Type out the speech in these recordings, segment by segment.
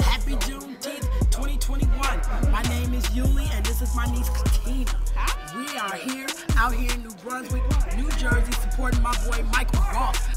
Happy Juneteenth 2021. My name is Yuli, and this is my niece Katina. We are here, out here in New Brunswick, New Jersey, supporting my boy Michael Ross.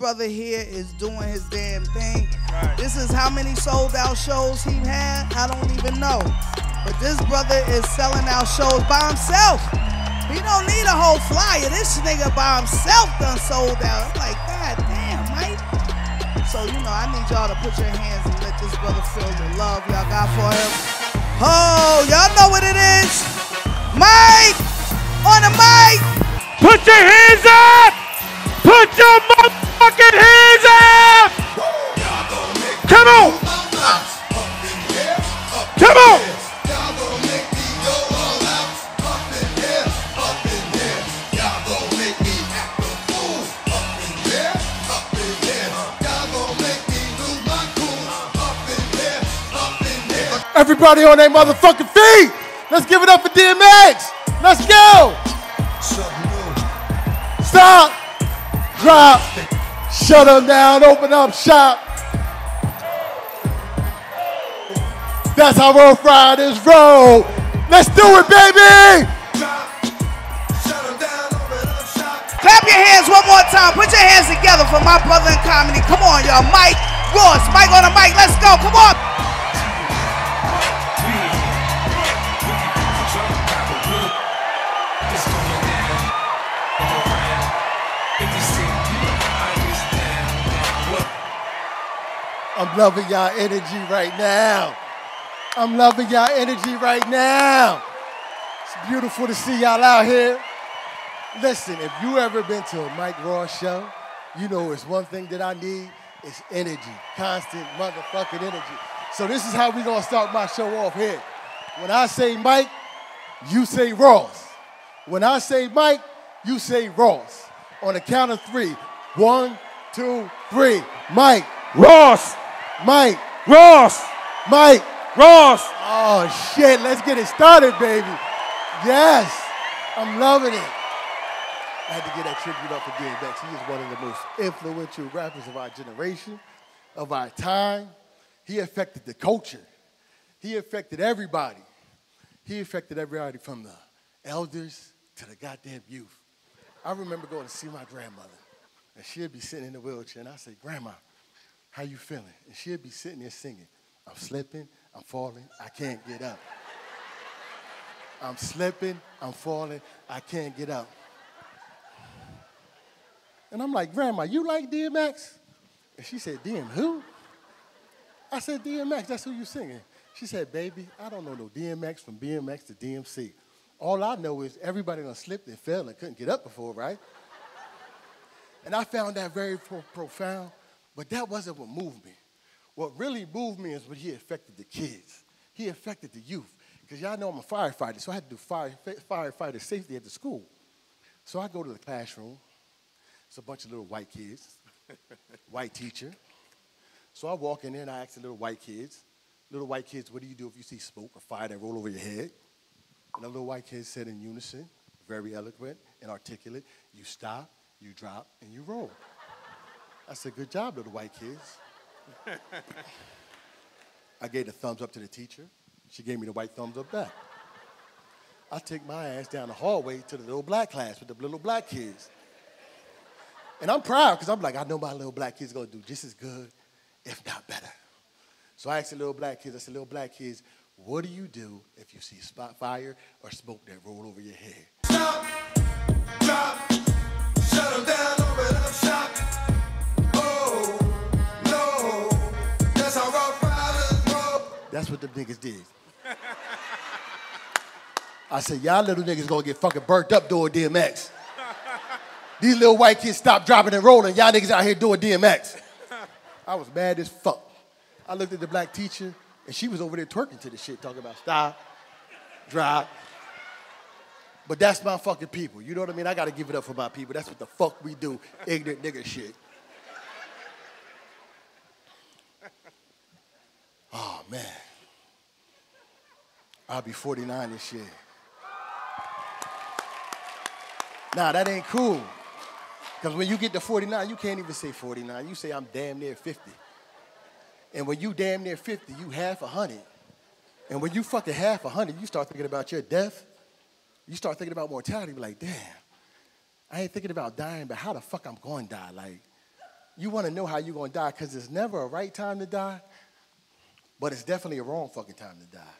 Brother here is doing his damn thing. This is how many sold out shows he had. I don't even know. But this brother is selling out shows by himself. He don't need a whole flyer. This nigga by himself done sold out. I'm like, God damn, Mike. So, you know, I need y'all to put your hands and let this brother feel the love y'all got for him. Oh, y'all know what it is. Mike on the mic. Put your hands up! Put your motherfucking hands up! Come on! Come on! Everybody on their motherfucking feet! Let's give it up for DMX! Let's go! Stop! Drop! Shut them down, open up shop! That's how Ruff Ryders road. Let's do it, baby! Clap your hands one more time. Put your hands together for my brother in comedy. Come on, y'all. Mike Ross. Mike on the mic. Let's go. Come on. I'm loving y'all energy right now. I'm loving y'all energy right now. It's beautiful to see y'all out here. Listen, if you ever been to a Mike Ross show, you know it's one thing that I need is energy, constant motherfucking energy. So this is how we gonna start my show off here. When I say Mike, you say Ross. When I say Mike, you say Ross. On the count of three. One, two, three. Mike. Ross. Mike. Ross. Mike. Ross. Oh shit, let's get it started, baby. Yes. I'm loving it. I had to get that tribute up for DMX. He is one of the most influential rappers of our generation, of our time. He affected the culture. He affected everybody. He affected everybody from the elders to the goddamn youth. I remember going to see my grandmother, and she'd be sitting in the wheelchair, and I say, Grandma, how you feeling? And she'd be sitting there singing, I'm slipping, I'm falling, I can't get up. I'm slipping, I'm falling, I can't get up. And I'm like, Grandma, you like DMX? And she said, DM who? I said, DMX, that's who you singing. She said, baby, I don't know no DMX from BMX to DMC. All I know is everybody done slipped and fell and couldn't get up before, right? And I found that very pro- profound, but that wasn't what moved me. What really moved me is what he affected the kids. He affected the youth. Because y'all know I'm a firefighter, so I had to do fire, firefighter safety at the school. So I go to the classroom. It's a bunch of little white kids, white teacher. So I walk in there and I ask the little white kids, little white kids, what do you do if you see smoke or fire that roll over your head? And the little white kids said in unison, very eloquent and articulate, you stop, you drop, and you roll. I said, good job, little white kids. I gave the thumbs up to the teacher. She gave me the white thumbs up back. I take my ass down the hallway to the little black class with the little black kids. And I'm proud because I'm like, I know my little black kids gonna do just as good, if not better. So I asked the little black kids, I said, little black kids, what do you do if you see spot fire or smoke that roll over your head? That's what the niggas did. I said, y'all little niggas gonna get fucking burnt up doing DMX. These little white kids stop dropping and rolling. Y'all niggas out here doing DMX. I was mad as fuck. I looked at the black teacher, and she was over there twerking to the shit, talking about stop, drop. But that's my fucking people. You know what I mean? I gotta give it up for my people. That's what the fuck we do. Ignorant nigga shit. Oh man. I'll be 49 this year. Nah, that ain't cool. Because when you get to 49, you can't even say 49. You say, I'm damn near 50. And when you damn near 50, you half a hundred. And when you fucking half a hundred, you start thinking about your death. You start thinking about mortality. Be like, damn, I ain't thinking about dying, but how the fuck I'm going to die? Like, you want to know how you're going to die because it's never a right time to die, but it's definitely a wrong fucking time to die.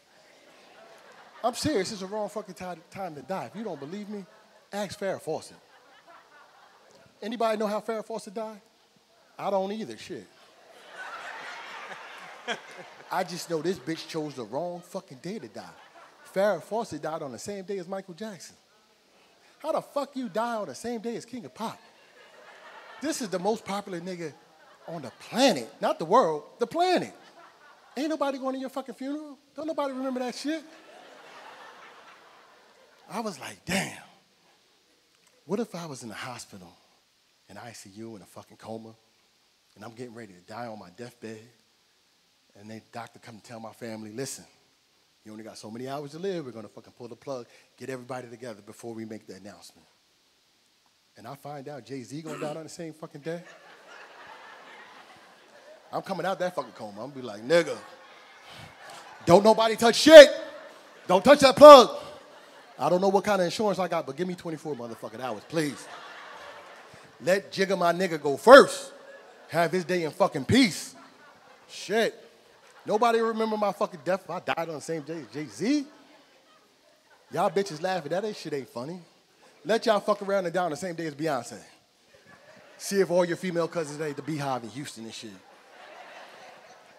I'm serious. It's a wrong fucking time, time to die. If you don't believe me, ask Farrah Fawcett. Anybody know how Farrah Fawcett died? I don't either. Shit. I just know this bitch chose the wrong fucking day to die. Farrah Fawcett died on the same day as Michael Jackson. How the fuck you die on the same day as King of Pop? This is the most popular nigga on the planet, not the world, the planet. Ain't nobody going to your fucking funeral? Don't nobody remember that shit? I was like, damn. What if I was in the hospital, in ICU, in a fucking coma, and I'm getting ready to die on my deathbed, and then the doctor come to tell my family, listen, you only got so many hours to live. We're gonna fucking pull the plug, get everybody together before we make the announcement. And I find out Jay Z gonna die on the same fucking day. I'm coming out that fucking coma. I'm gonna be like, nigga, don't nobody touch shit. Don't touch that plug. I don't know what kind of insurance I got, but give me 24 motherfucking hours, please. Let Jigga my nigga go first. Have his day in fucking peace. Shit. Nobody remember my fucking death I died on the same day as Jay-Z? Y'all bitches laughing. That shit ain't funny. Let y'all fuck around and die on the same day as Beyonce. See if all your female cousins ain't the Beehive in Houston and shit.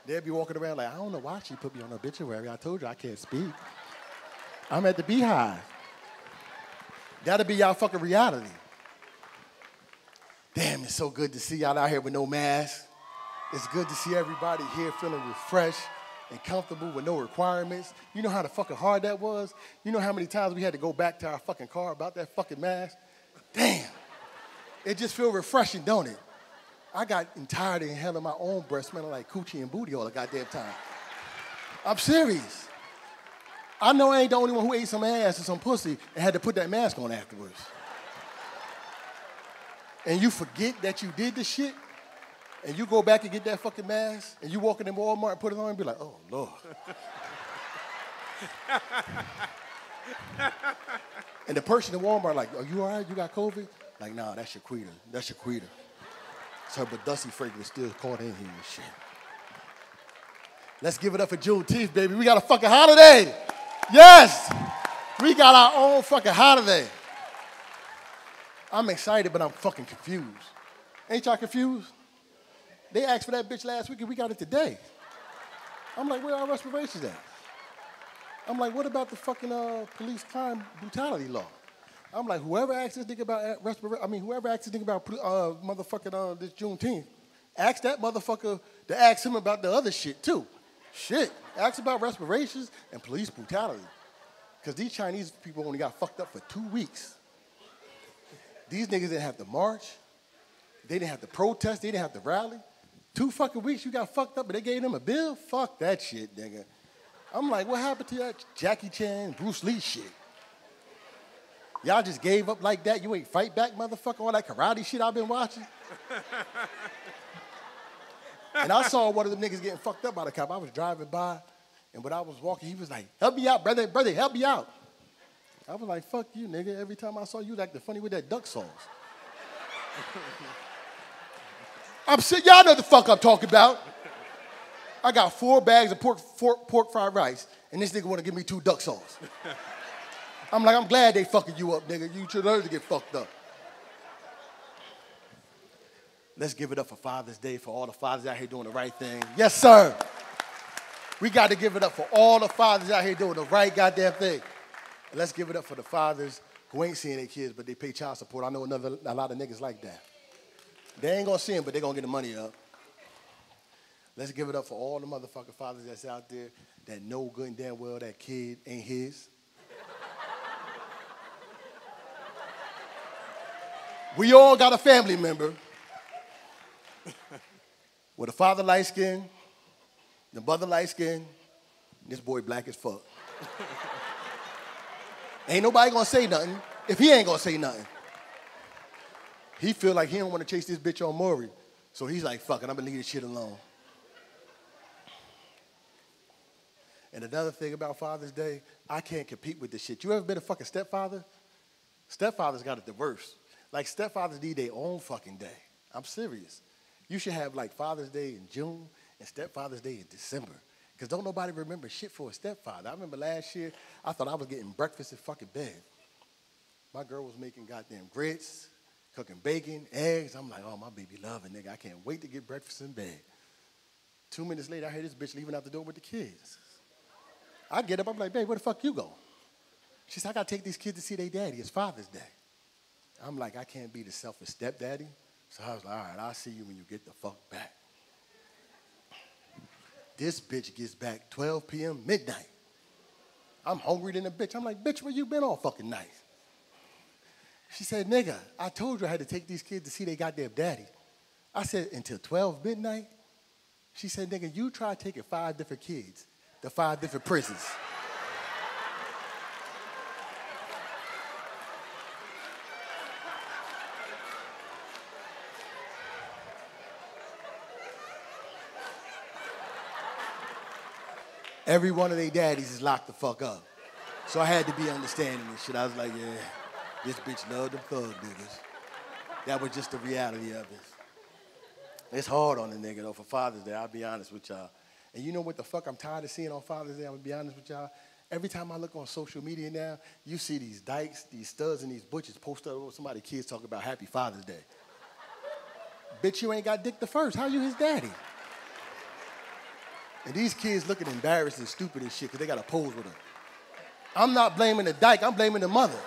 They'll be walking around like, I don't know why she put me on obituary. I told you I can't speak. I'm at the Beehive. That'll be y'all fucking reality. Damn, it's so good to see y'all out here with no mask. It's good to see everybody here feeling refreshed and comfortable with no requirements. You know how the fucking hard that was? You know how many times we had to go back to our fucking car about that fucking mask? Damn. It just feel refreshing, don't it? I got tired of inhaling my own breath smelling like coochie and booty all the goddamn time. I'm serious. I know I ain't the only one who ate some ass or some pussy and had to put that mask on afterwards. And you forget that you did the shit, and you go back and get that fucking mask, and you walk in the Walmart put it on and be like, oh, Lord. and the person in Walmart like, are you all right? You got COVID? Like, nah, that's Shaquita. That's Shaquita. So, but Dusty fragrance still caught in here and shit. Let's give it up for Juneteenth, baby. We got a fucking holiday. Yes, we got our own fucking holiday. I'm excited, but I'm fucking confused. Ain't y'all confused? They asked for that bitch last week and we got it today. I'm like, where are our respirations at? I'm like, what about the fucking uh, police crime brutality law? I'm like, whoever asked this nigga about respiration, I mean, whoever asked this nigga about uh, motherfucking uh, this Juneteenth, ask that motherfucker to ask him about the other shit too. Shit. Ask about respirations and police brutality. Because these Chinese people only got fucked up for two weeks. These niggas didn't have to march. They didn't have to protest. They didn't have to rally. Two fucking weeks you got fucked up, but they gave them a bill? Fuck that shit, nigga. I'm like, what happened to that Jackie Chan, Bruce Lee shit? Y'all just gave up like that? You ain't fight back, motherfucker, all that karate shit I've been watching? And I saw one of them niggas getting fucked up by the cop. I was driving by, and when I was walking, he was like, help me out, brother, brother, help me out. I was like, fuck you, nigga. Every time I saw you, like the funny with that duck sauce. I'm sitting, y'all know the fuck I'm talking about. I got four bags of pork, pork, pork fried rice, and this nigga wanna give me two duck sauce. I'm like, I'm glad they fucking you up, nigga. You should learn to get fucked up. Let's give it up for Father's Day for all the fathers out here doing the right thing. Yes, sir. We got to give it up for all the fathers out here doing the right goddamn thing. And let's give it up for the fathers who ain't seeing their kids, but they pay child support. I know another, a lot of niggas like that. They ain't gonna see them, but they gonna get the money up. Let's give it up for all the motherfucking fathers that's out there that know good and damn well that kid ain't his. we all got a family member with a father light skin, the mother light skin, this boy black as fuck. ain't nobody gonna say nothing if he ain't gonna say nothing. He feel like he don't wanna chase this bitch on Maury. So he's like, fuck it, I'm gonna leave this shit alone. And another thing about Father's Day, I can't compete with this shit. You ever been a fucking stepfather? Stepfathers got it the worst. Like stepfathers need their own fucking day. I'm serious. You should have like Father's Day in June and Stepfather's Day in December. Because don't nobody remember shit for a stepfather. I remember last year, I thought I was getting breakfast in fucking bed. My girl was making goddamn grits, cooking bacon, eggs. I'm like, oh, my baby loving, nigga. I can't wait to get breakfast in bed. Two minutes later, I hear this bitch leaving out the door with the kids. I get up, I'm like, babe, where the fuck you go? She said, I gotta take these kids to see their daddy. It's Father's Day. I'm like, I can't be the selfish stepdaddy. So I was like, all right, I'll see you when you get the fuck back. This bitch gets back 12 p.m. midnight. I'm hungry than a bitch. I'm like, bitch, where you been all fucking night? She said, nigga, I told you I had to take these kids to see they goddamn daddy. I said, until 12 midnight? She said, nigga, you try taking five different kids to five different prisons. Every one of their daddies is locked the fuck up. So I had to be understanding this shit. I was like, yeah, this bitch loved them thug niggas. That was just the reality of it. It's hard on the nigga though for Father's Day, I'll be honest with y'all. And you know what the fuck I'm tired of seeing on Father's Day? I'm gonna be honest with y'all. Every time I look on social media now, you see these dykes, these studs, and these butches post up somebody kids talking about Happy Father's Day. Bitch, you ain't got dick the first. How you his daddy? And these kids looking embarrassed and stupid and shit because they got to pose with her. I'm not blaming the dyke, I'm blaming the mother.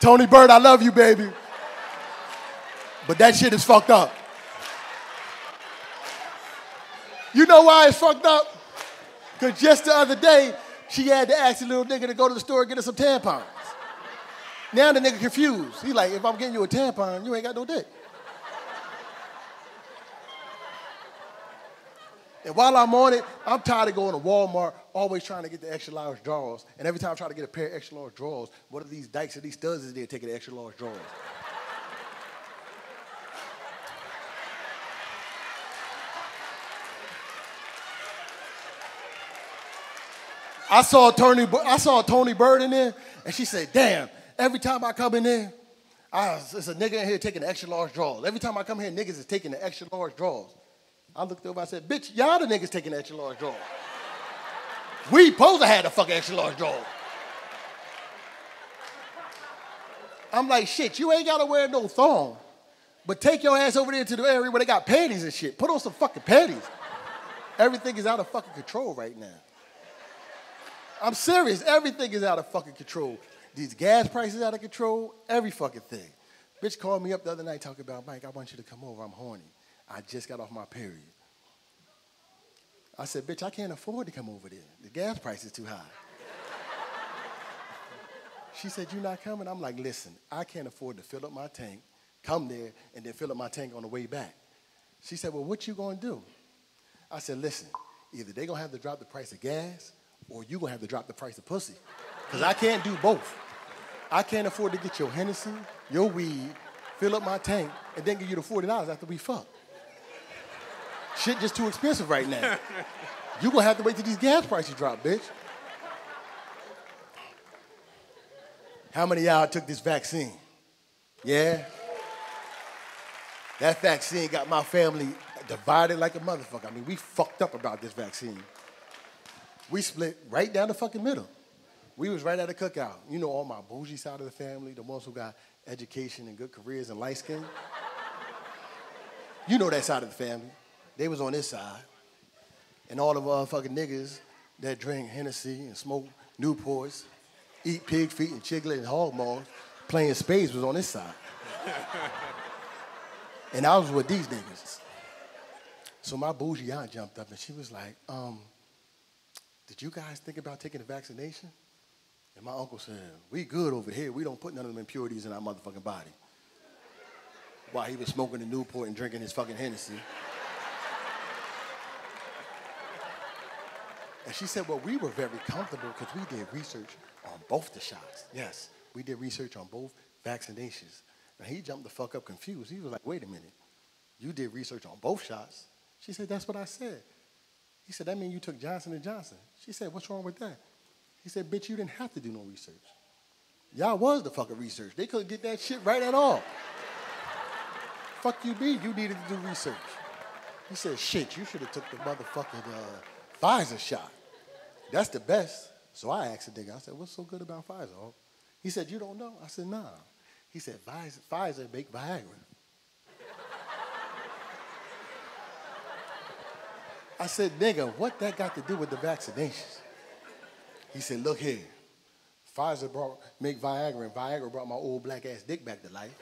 Tony Bird, I love you, baby. But that shit is fucked up. You know why it's fucked up? Because just the other day, she had to ask the little nigga to go to the store and get her some tampons. Now the nigga confused. He like, if I'm getting you a tampon, you ain't got no dick. And while I'm on it, I'm tired of going to Walmart, always trying to get the extra large drawers. And every time I try to get a pair of extra large drawers, what are these dykes and these studs is there taking the extra large drawers? I saw Tony, I saw Tony Bird in there, and she said, "Damn, every time I come in there, there's a nigga in here taking extra large drawers. Every time I come here, niggas is taking the extra large drawers." I looked over, I said, bitch, y'all the niggas taking extra large draw. we supposed to have the fucking extra large draw. I'm like, shit, you ain't gotta wear no thong. But take your ass over there to the area where they got panties and shit. Put on some fucking panties. Everything is out of fucking control right now. I'm serious. Everything is out of fucking control. These gas prices out of control. Every fucking thing. Bitch called me up the other night talking about, Mike, I want you to come over. I'm horny. I just got off my period. I said, bitch, I can't afford to come over there. The gas price is too high. she said, you're not coming? I'm like, listen, I can't afford to fill up my tank, come there, and then fill up my tank on the way back. She said, well, what you gonna do? I said, listen, either they gonna have to drop the price of gas or you gonna have to drop the price of pussy. Because I can't do both. I can't afford to get your Hennessy, your weed, fill up my tank, and then give you the $40 after we fuck. Shit just too expensive right now. you gonna have to wait till these gas prices drop, bitch. How many y'all took this vaccine? Yeah? That vaccine got my family divided like a motherfucker. I mean, we fucked up about this vaccine. We split right down the fucking middle. We was right at a cookout. You know all my bougie side of the family, the ones who got education and good careers and light skin. you know that side of the family. They was on this side. And all the motherfucking niggas that drink Hennessy and smoke Newports, eat pig feet and chiglet and hog maws, playing spades was on this side. and I was with these niggas. So my bougie aunt jumped up and she was like, um, did you guys think about taking the vaccination? And my uncle said, we good over here. We don't put none of them impurities in our motherfucking body. While he was smoking the Newport and drinking his fucking Hennessy. And she said, well, we were very comfortable because we did research on both the shots. Yes, we did research on both vaccinations. Now he jumped the fuck up confused. He was like, wait a minute. You did research on both shots? She said, that's what I said. He said, that means you took Johnson & Johnson. She said, what's wrong with that? He said, bitch, you didn't have to do no research. Y'all was the fucking research. They couldn't get that shit right at all. Fuck you be, you needed to do research. He said, shit, you should have took the motherfucking uh, Pfizer shot. That's the best. So I asked the nigga, I said, what's so good about Pfizer? He said, you don't know? I said, nah. He said, Pfizer, Pfizer make Viagra. I said, nigga, what that got to do with the vaccinations? He said, look here. Pfizer brought make Viagra, and Viagra brought my old black ass dick back to life.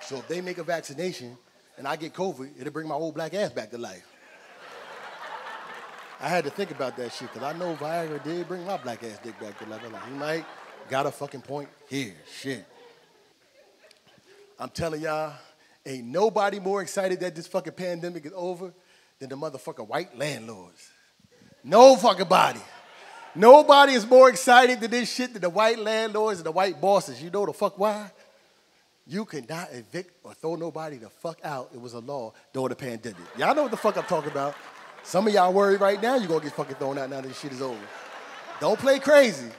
so if they make a vaccination and I get COVID, it'll bring my old black ass back to life. I had to think about that shit because I know Viagra did bring my black ass dick back to life. I'm like, he might got a fucking point here. Shit. I'm telling y'all, ain't nobody more excited that this fucking pandemic is over than the motherfucking white landlords. No fucking body. Nobody is more excited than this shit than the white landlords and the white bosses. You know the fuck why? You cannot evict or throw nobody the fuck out. It was a law during the pandemic. Y'all know what the fuck I'm talking about. Some of y'all worried right now you're gonna get fucking thrown out now that this shit is over. Don't play crazy.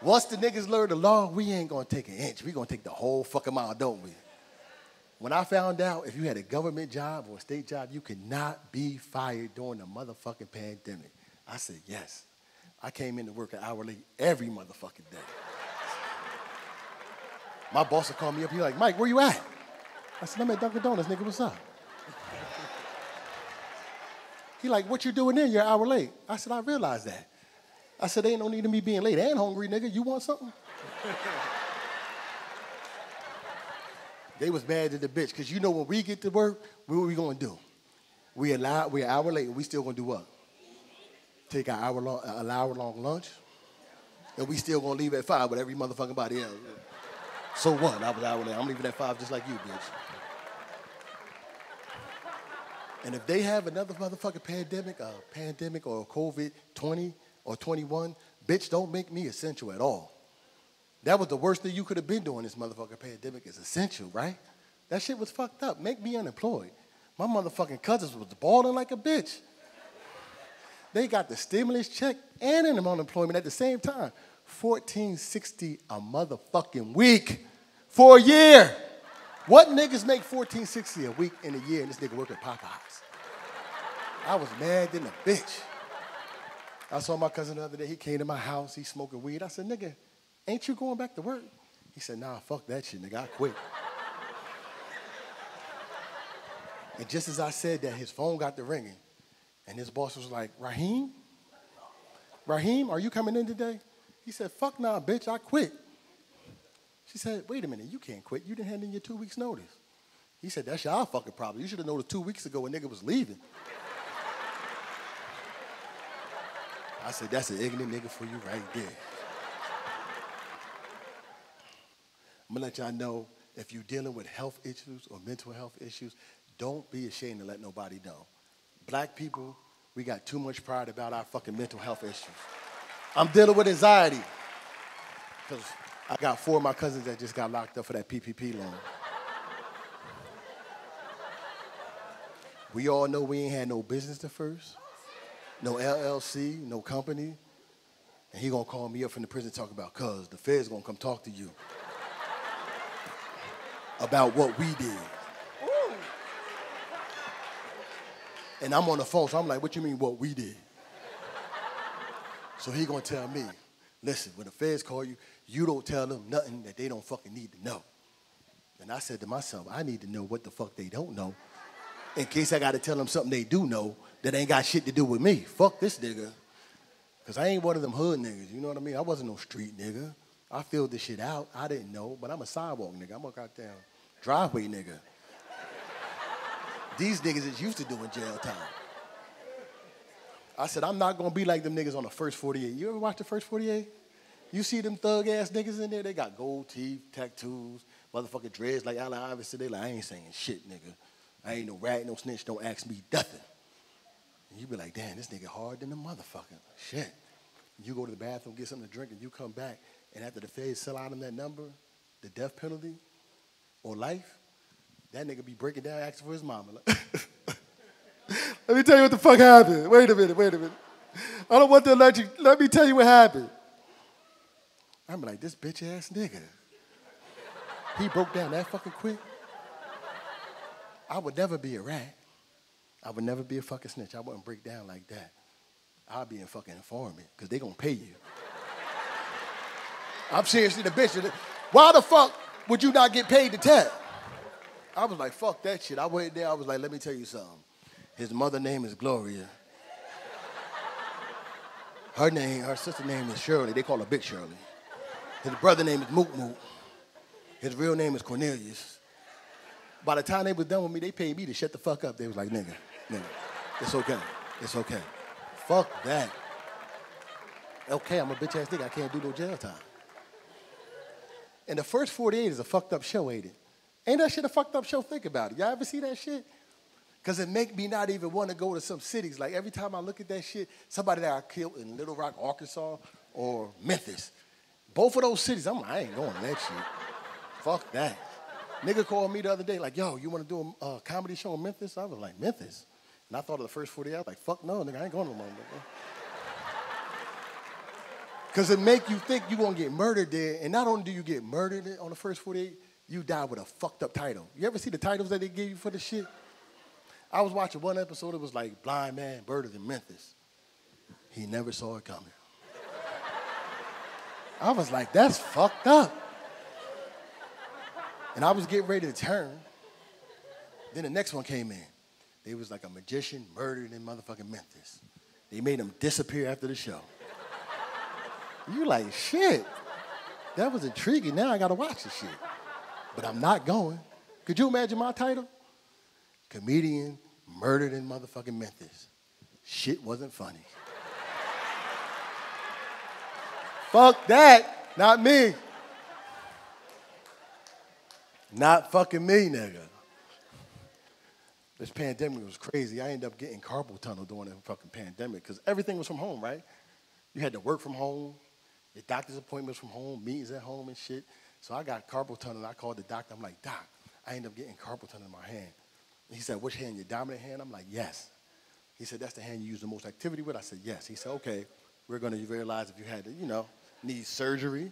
Once the niggas learn the law, we ain't gonna take an inch. We gonna take the whole fucking mile, don't we? When I found out if you had a government job or a state job, you could not be fired during the motherfucking pandemic. I said, yes. I came into work an hour late every motherfucking day. My boss would call me up. He like, Mike, where you at? I said, I'm at Dunkin' Donuts, nigga. What's up? He like, what you doing there? You're an hour late. I said, I realize that. I said, ain't no need of me being late and hungry, nigga. You want something? They was mad at the bitch, because you know when we get to work, what we gonna do? We allow we an hour late, we still gonna do what? Take an hour long, an hour long lunch, and we still gonna leave at five with every motherfucking body else. So what? I was hour late. I'm leaving at five just like you, bitch. And if they have another motherfucking pandemic, a pandemic or a COVID 20 or 21, bitch, don't make me essential at all. That was the worst thing you could have been doing this motherfucking pandemic is essential, right? That shit was fucked up. Make me unemployed. My motherfucking cousins was balling like a bitch. They got the stimulus check and an unemployment at the same time. 1460 a motherfucking week for a year. What niggas make 1460 a week in a year and this nigga work at Popeyes? I was mad than a bitch. I saw my cousin the other day. He came to my house. He smoking weed. I said, nigga, ain't you going back to work? He said, nah, fuck that shit, nigga. I quit. and just as I said that, his phone got the ringing. And his boss was like, Raheem? Raheem, are you coming in today? He said, fuck nah, bitch, I quit. She said, wait a minute, you can't quit. You didn't hand in your two weeks notice. He said, that's your fucking problem. You should have noticed two weeks ago when nigga was leaving. I said, that's an ignorant nigga for you right there. I'm gonna let y'all know if you're dealing with health issues or mental health issues, don't be ashamed to let nobody know. Black people, we got too much pride about our fucking mental health issues. I'm dealing with anxiety because I got four of my cousins that just got locked up for that PPP loan. we all know we ain't had no business to first no LLC, no company. And he gonna call me up from the prison talking about, cuz the Fed's gonna come talk to you about what we did. And I'm on the phone, so I'm like, what you mean what we did? So he gonna tell me, listen, when the feds call you, you don't tell them nothing that they don't fucking need to know. And I said to myself, I need to know what the fuck they don't know in case I gotta tell them something they do know that ain't got shit to do with me. Fuck this nigga. Cause I ain't one of them hood niggas, you know what I mean? I wasn't no street nigga. I filled this shit out. I didn't know, but I'm a sidewalk nigga. I'm a goddamn driveway nigga. These niggas is used to doing jail time. I said, I'm not gonna be like them niggas on the first 48. You ever watch the first 48? You see them thug ass niggas in there? They got gold teeth, tattoos, motherfucking dreads like Allen Iverson. They like, I ain't saying shit, nigga. I ain't no rat, no snitch, don't ask me nothing. And you be like, damn, this nigga hard than a motherfucker. Shit. You go to the bathroom, get something to drink, and you come back, and after the feds sell out him that number, the death penalty or life, that nigga be breaking down asking for his mama. let me tell you what the fuck happened. Wait a minute, wait a minute. I don't want to let you, let me tell you what happened. I'm like, this bitch ass nigga. He broke down that fucking quick. I would never be a rat. I would never be a fucking snitch. I wouldn't break down like that. I'll be in fucking informant because they gonna pay you. I'm seriously the bitch. Why the fuck would you not get paid to tell? I was like, fuck that shit. I went there, I was like, let me tell you something. His mother name is Gloria. Her name, her sister name is Shirley. They call her Big Shirley. His brother name is Mook Mook. His real name is Cornelius. By the time they was done with me, they paid me to shut the fuck up. They was like, nigga, nigga, it's okay. It's okay. Fuck that. Okay, I'm a bitch ass nigga. I can't do no jail time. And the first 48 is a fucked up show, ain't it? Ain't that shit a fucked up show? Think about it. Y'all ever see that shit? Because it make me not even want to go to some cities. Like every time I look at that shit, somebody that I killed in Little Rock, Arkansas, or Memphis. Both of those cities, I'm like, I ain't going to that shit. Fuck that. Nigga called me the other day, like, yo, you want to do a comedy show in Memphis? I was like, Memphis? And I thought of the first 40 hours, like, fuck no, nigga, I ain't going no Because it make you think you're going to get murdered there. And not only do you get murdered on the first 48, you die with a fucked up title. You ever see the titles that they give you for the shit? I was watching one episode, it was like Blind Man Murdered in Memphis. He never saw it coming. I was like, that's fucked up. And I was getting ready to turn. Then the next one came in. They was like a magician murdered in motherfucking Memphis. They made him disappear after the show. You like, shit. That was intriguing. Now I gotta watch this shit. But I'm not going. Could you imagine my title? Comedian murdered in motherfucking Memphis. Shit wasn't funny. Fuck that. Not me. Not fucking me, nigga. This pandemic was crazy. I ended up getting carpal tunnel during the fucking pandemic because everything was from home, right? You had to work from home, your doctor's appointments from home, meetings at home and shit. So I got carpal tunnel. I called the doctor. I'm like, Doc, I end up getting carpal tunnel in my hand. And he said, Which hand? Your dominant hand? I'm like, Yes. He said, That's the hand you use the most activity with? I said, Yes. He said, Okay, we're going to realize if you had to, you know, need surgery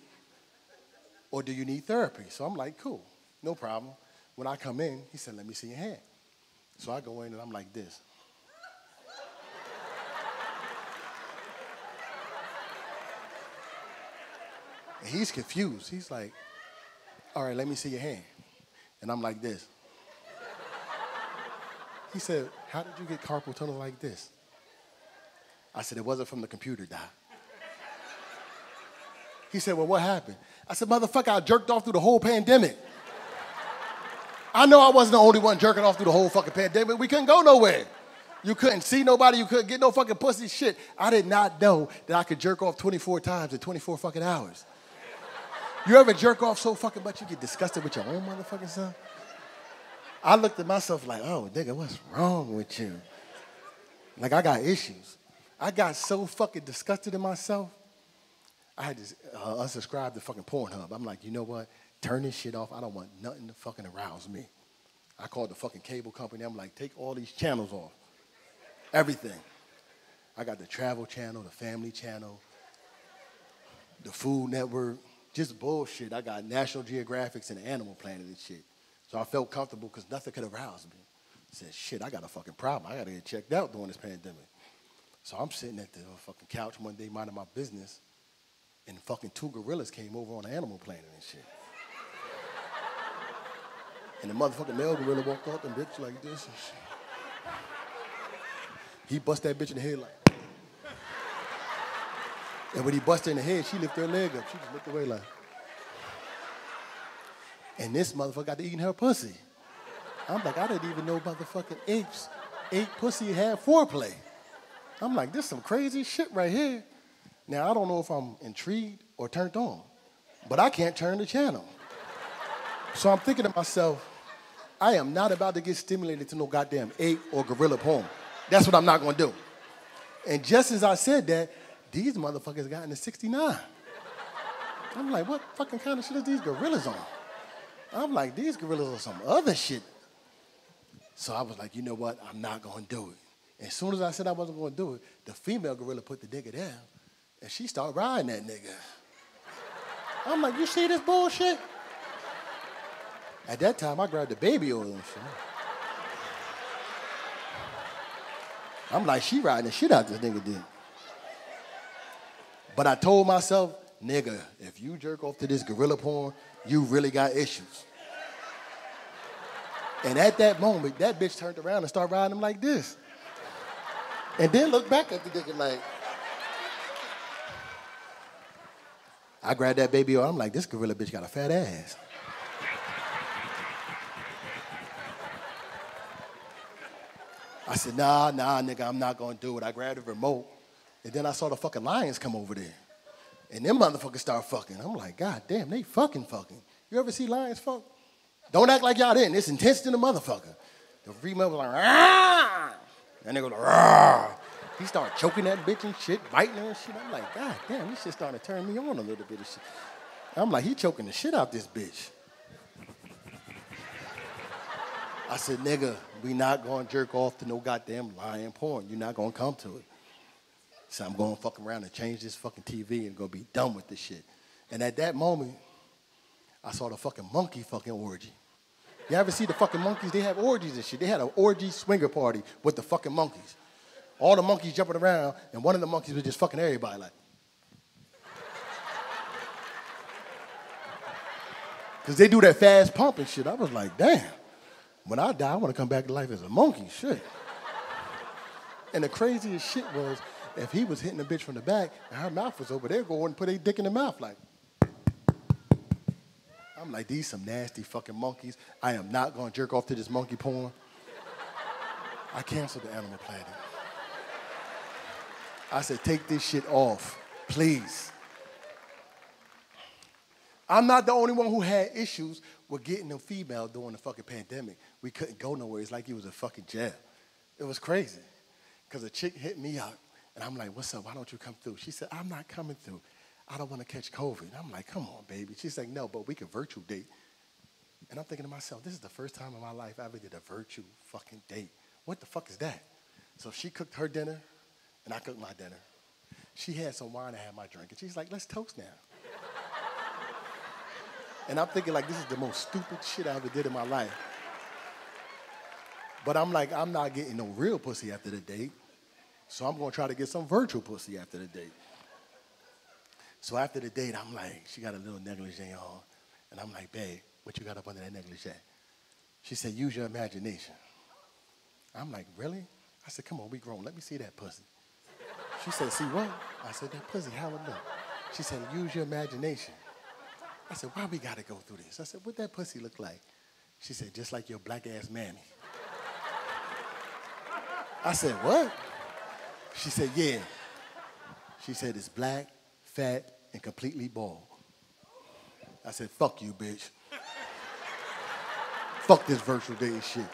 or do you need therapy? So I'm like, Cool. No problem. When I come in, he said, Let me see your hand. So I go in and I'm like this. And he's confused. He's like, All right, let me see your hand. And I'm like this. He said, How did you get carpal tunnel like this? I said, It wasn't from the computer, Doc. He said, Well, what happened? I said, Motherfucker, I jerked off through the whole pandemic. I know I wasn't the only one jerking off through the whole fucking pandemic. We couldn't go nowhere. You couldn't see nobody. You couldn't get no fucking pussy shit. I did not know that I could jerk off 24 times in 24 fucking hours. You ever jerk off so fucking much you get disgusted with your own motherfucking self? I looked at myself like, oh, nigga, what's wrong with you? Like, I got issues. I got so fucking disgusted in myself, I had to uh, unsubscribe to fucking Pornhub. I'm like, you know what? turn this shit off. I don't want nothing to fucking arouse me. I called the fucking cable company. I'm like, take all these channels off. Everything. I got the travel channel, the family channel, the food network, just bullshit. I got National Geographics and Animal Planet and shit. So I felt comfortable because nothing could arouse me. I said, shit, I got a fucking problem. I got to get checked out during this pandemic. So I'm sitting at the fucking couch one day minding my business, and fucking two gorillas came over on Animal Planet and shit. and the motherfucking male gorilla walked up and bitch like this and shit. He bust that bitch in the head like. And when he busted in the head, she lifted her leg up. She just looked away like. And this motherfucker got to eating her pussy. I'm like, I didn't even know motherfucking apes ate pussy had foreplay. I'm like, this some crazy shit right here. Now, I don't know if I'm intrigued or turned on, but I can't turn the channel. So I'm thinking to myself, I am not about to get stimulated to no goddamn ape or gorilla porn. That's what I'm not gonna do. And just as I said that, these motherfuckers got in into 69. I'm like, what fucking kind of shit is these gorillas on? I'm like, these gorillas are some other shit. So I was like, you know what? I'm not gonna do it. As soon as I said I wasn't gonna do it, the female gorilla put the nigga down and she started riding that nigga. I'm like, you see this bullshit? At that time, I grabbed the baby oil and shit. I'm like, she riding the shit out this nigga did. But I told myself, nigga, if you jerk off to this gorilla porn, you really got issues. And at that moment, that bitch turned around and started riding him like this. And then looked back at the nigga like, I grabbed that baby oil. I'm like, this gorilla bitch got a fat ass. I said, nah, nah, nigga, I'm not gonna do it. I grabbed the remote, and then I saw the fucking lions come over there. And them motherfuckers start fucking. I'm like, God damn, they fucking fucking. You ever see lions fuck? Don't act like y'all didn't. It's intense to the motherfucker. The female was like, ah! And they go, ah! He started choking that bitch and shit, biting her and shit. I'm like, God damn, this shit starting to turn me on a little bit of shit. I'm like, he choking the shit out this bitch. I said, nigga, we not gonna jerk off to no goddamn lion porn. You're not gonna come to it. So I'm gonna fuck around and change this fucking TV and go be done with this shit. And at that moment, I saw the fucking monkey fucking orgy. You ever see the fucking monkeys? They have orgies and shit. They had an orgy swinger party with the fucking monkeys. All the monkeys jumping around, and one of the monkeys was just fucking everybody like. Because they do that fast pump and shit. I was like, damn. When I die, I want to come back to life as a monkey. Shit. And the craziest shit was if he was hitting a bitch from the back and her mouth was over there, go and put a dick in the mouth like. I'm like, these some nasty fucking monkeys. I am not gonna jerk off to this monkey porn. I canceled the Animal Planet. I said, take this shit off, please. I'm not the only one who had issues with getting a female during the fucking pandemic. We couldn't go nowhere. It's like he was a fucking jail. It was crazy. Because a chick hit me up, and I'm like, what's up? Why don't you come through? She said, I'm not coming through. I don't want to catch COVID. I'm like, come on, baby. She's like, no, but we can virtual date. And I'm thinking to myself, this is the first time in my life I ever did a virtual fucking date. What the fuck is that? So she cooked her dinner, and I cooked my dinner. She had some wine, I had my drink. And she's like, let's toast now. and I'm thinking, like, this is the most stupid shit I ever did in my life. But I'm like, I'm not getting no real pussy after the date. So I'm gonna try to get some virtual pussy after the date. So after the date, I'm like, she got a little negligee on. And I'm like, babe, what you got up under that negligee? She said, use your imagination. I'm like, really? I said, come on, we grown. Let me see that pussy. She said, see what? I said, that pussy, how it look? She said, use your imagination. I said, why we gotta go through this? I said, what that pussy look like? She said, just like your black ass mammy. I said, what? She said, yeah. She said, it's black, fat, and completely bald. I said, fuck you, bitch. fuck this virtual dating shit.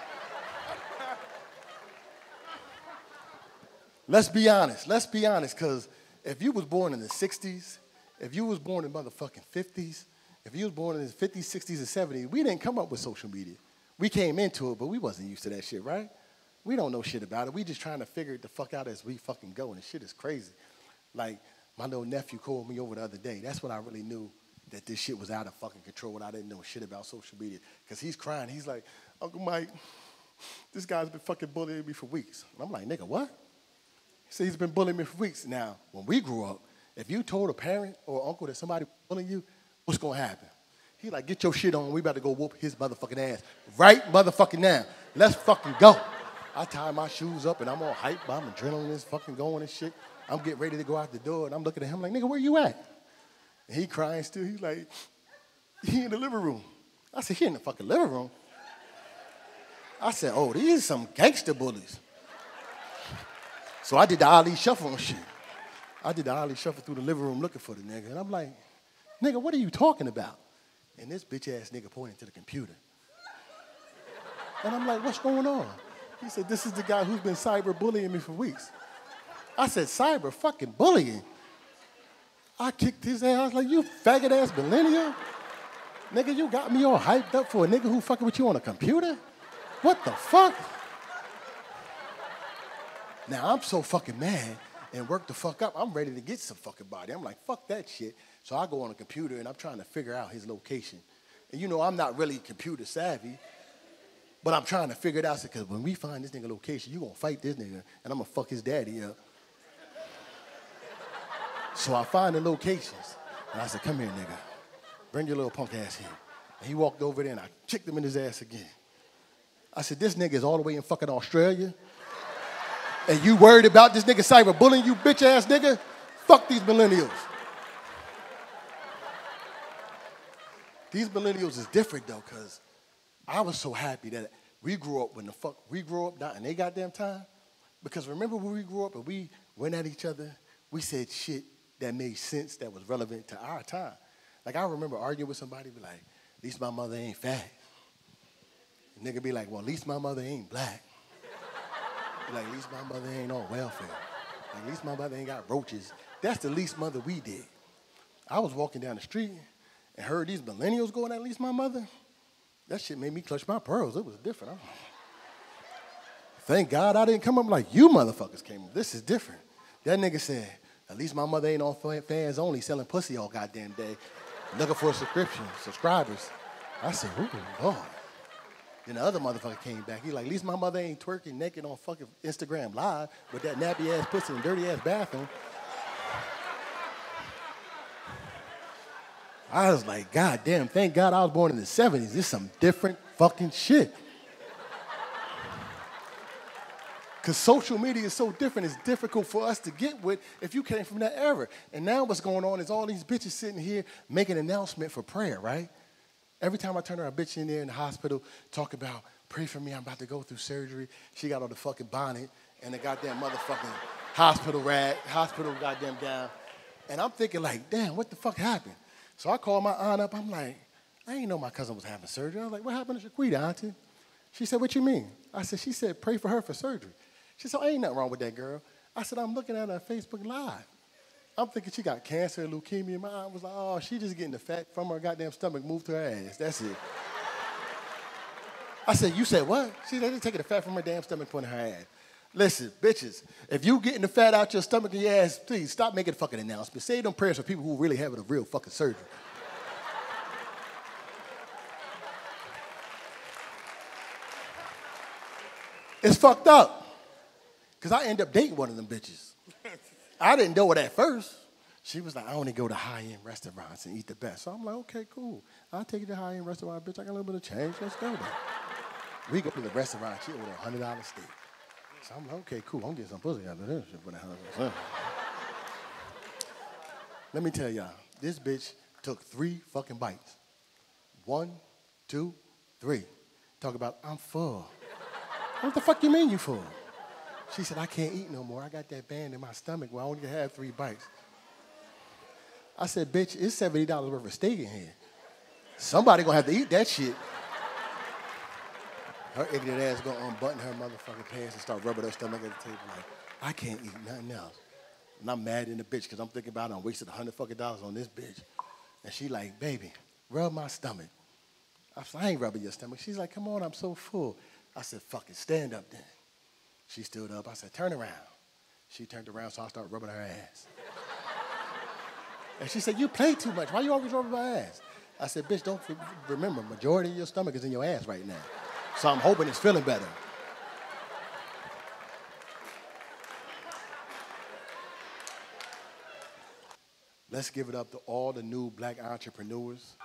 Let's be honest. Let's be honest, because if you was born in the 60s, if you was born in the motherfucking 50s, if you was born in the 50s, 60s, and 70s, we didn't come up with social media. We came into it, but we wasn't used to that shit, right? We don't know shit about it. We just trying to figure it the fuck out as we fucking go, and the shit is crazy. Like, my little nephew called me over the other day. That's when I really knew that this shit was out of fucking control and I didn't know shit about social media. Because he's crying. He's like, Uncle Mike, this guy's been fucking bullying me for weeks. And I'm like, nigga, what? He said, he's been bullying me for weeks. Now, when we grew up, if you told a parent or uncle that somebody bullying you, what's gonna happen? He like, get your shit on. We about to go whoop his motherfucking ass right motherfucking now. Let's fucking go. I tie my shoes up and I'm all hyped. I'm adrenaline is fucking going and shit. I'm getting ready to go out the door and I'm looking at him like, nigga, where you at? And he crying still. He's like, he in the living room. I said, he in the fucking living room. I said, oh, these some gangster bullies. So I did the Ali shuffle and shit. I did the Ali shuffle through the living room looking for the nigga. And I'm like, nigga, what are you talking about? And this bitch ass nigga pointing to the computer. And I'm like, what's going on? He said, this is the guy who's been cyber bullying me for weeks. I said, cyber fucking bullying? I kicked his ass. Like, you faggot ass millennial? Nigga, you got me all hyped up for a nigga who fucking with you on a computer? What the fuck? Now I'm so fucking mad and work the fuck up. I'm ready to get some fucking body. I'm like, fuck that shit. So I go on a computer and I'm trying to figure out his location. And you know, I'm not really computer savvy, but I'm trying to figure it out because when we find this nigga location, you gonna fight this nigga and I'm gonna fuck his daddy up. so I find the locations and I said, come here, nigga. Bring your little punk ass here. And he walked over there and I kicked him in his ass again. I said, this nigga is all the way in fucking Australia. And you worried about this nigga cyberbullying you bitch ass nigga? Fuck these millennials. These millennials is different though, cause I was so happy that we grew up when the fuck we grew up not in they goddamn time. Because remember when we grew up and we went at each other, we said shit that made sense that was relevant to our time. Like I remember arguing with somebody, be like, at least my mother ain't fat. And nigga be like, well, at least my mother ain't black. like, at least my mother ain't on welfare. Like, at least my mother ain't got roaches. That's the least mother we did. I was walking down the street and heard these millennials going at least my mother. That shit made me clutch my pearls. It was different. Thank God I didn't come up like you motherfuckers came. This is different. That nigga said, at least my mother ain't on fans only selling pussy all goddamn day, looking for a subscription, subscribers. I said, ooh, Lord. Then the other motherfucker came back. He like, at least my mother ain't twerking naked on fucking Instagram live with that nappy ass pussy and dirty ass bathroom. I was like, God damn, thank God I was born in the 70s. This is some different fucking shit. Because social media is so different, it's difficult for us to get with if you came from that era. And now what's going on is all these bitches sitting here making an announcement for prayer, right? Every time I turn around, a bitch in there in the hospital, talk about, pray for me, I'm about to go through surgery. She got on the fucking bonnet and the goddamn motherfucking hospital rag, hospital goddamn down. And I'm thinking like, damn, what the fuck happened? So I called my aunt up. I'm like, I didn't know my cousin was having surgery. I was like, what happened to Shaquita, auntie? She said, what you mean? I said, she said, pray for her for surgery. She said, oh, ain't nothing wrong with that girl. I said, I'm looking at her Facebook Live. I'm thinking she got cancer, leukemia. My aunt was like, oh, she just getting the fat from her goddamn stomach moved to her ass. That's it. I said, you said what? She said, they taking the fat from her damn stomach, putting her ass. Listen, bitches, if you getting the fat out your stomach and your ass, please stop making fucking announcements. Say them prayers for people who really having a real fucking surgery. it's fucked up. Because I end up dating one of them bitches. I didn't know it at first. She was like, I only go to high-end restaurants and eat the best. So I'm like, okay, cool. I'll take you to high-end restaurant, bitch. I got a little bit of change. Let's go. We go to the restaurant. She ordered a $100 steak. So I'm like, okay, cool. I'm getting some pussy after this. Let me tell y'all, this bitch took three fucking bites. One, two, three. Talk about, I'm full. what the fuck you mean you full? She said, I can't eat no more. I got that band in my stomach where I only have three bites. I said, bitch, it's $70 worth of steak in here. Somebody gonna have to eat that shit. Her idiot ass gonna unbutton her motherfucking pants and start rubbing her stomach at the table like, I can't eat nothing else. And I'm mad in the bitch because I'm thinking about it. I wasted a hundred fucking dollars on this bitch. And she like, baby, rub my stomach. I said, I ain't rubbing your stomach. She's like, come on, I'm so full. I said, fucking stand up then. She stood up. I said, turn around. She turned around, so I started rubbing her ass. and she said, you play too much. Why you always rubbing my ass? I said, bitch, don't remember, majority of your stomach is in your ass right now. So I'm hoping it's feeling better. Let's give it up to all the new black entrepreneurs.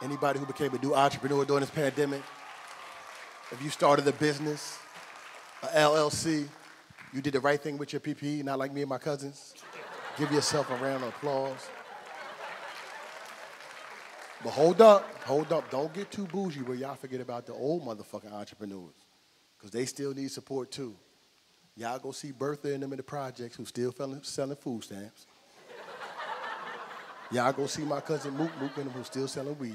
Anybody who became a new entrepreneur during this pandemic, if you started a business, a LLC, you did the right thing with your PPE, not like me and my cousins. Give yourself a round of applause. But hold up, hold up. Don't get too bougie where y'all forget about the old motherfucking entrepreneurs. Because they still need support too. Y'all go see Bertha and them in the projects who still selling food stamps. Y'all go see my cousin Mook Mook and them who still selling weed.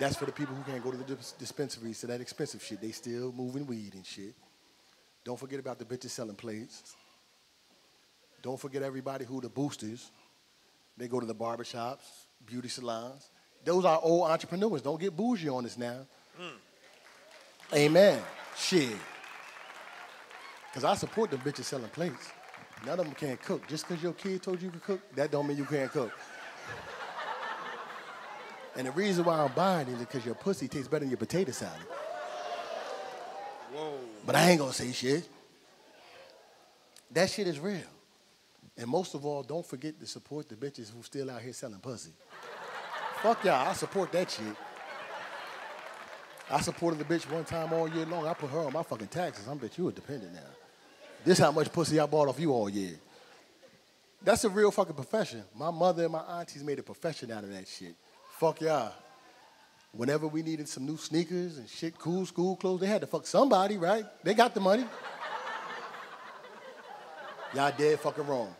That's for the people who can't go to the dispensaries to that expensive shit. They still moving weed and shit. Don't forget about the bitches selling plates. Don't forget everybody who the boosters. They go to the barbershops, beauty salons. Those are old entrepreneurs. Don't get bougie on us now. Mm. Amen. Shit. Because I support them bitches selling plates. None of them can't cook. Just because your kid told you you could cook, that don't mean you can't cook. and the reason why I'm buying it is because your pussy tastes better than your potato salad. Whoa. But I ain't gonna say shit. That shit is real. And most of all, don't forget to support the bitches who still out here selling pussy. Fuck y'all, I support that shit. I supported the bitch one time all year long. I put her on my fucking taxes. I'm bet you a dependent now. This how much pussy I bought off you all year. That's a real fucking profession. My mother and my aunties made a profession out of that shit. Fuck y'all. Whenever we needed some new sneakers and shit, cool school clothes, they had to fuck somebody, right? They got the money. y'all dead fucking wrong.